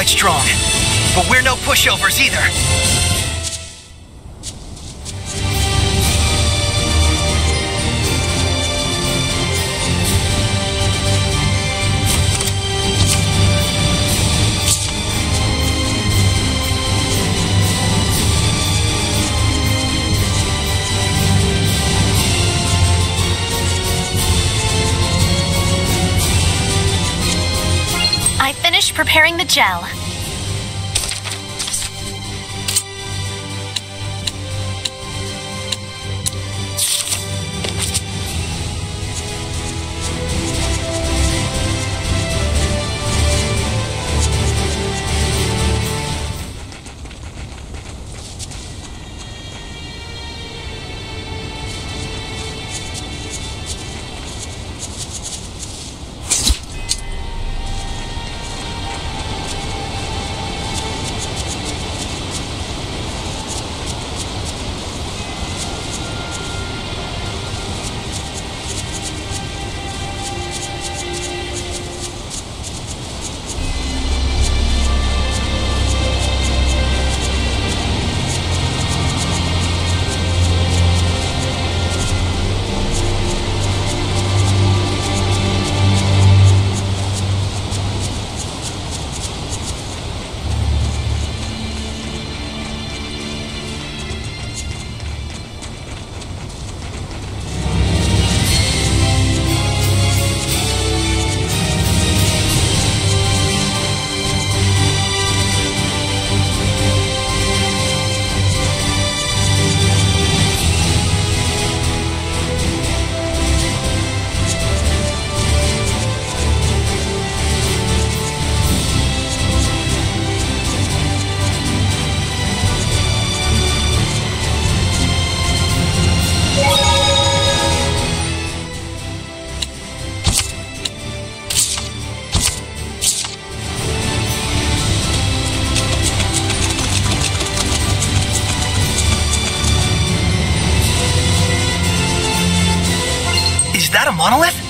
quite strong. But we're no pushovers either. preparing the gel. monolith?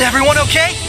Everyone okay?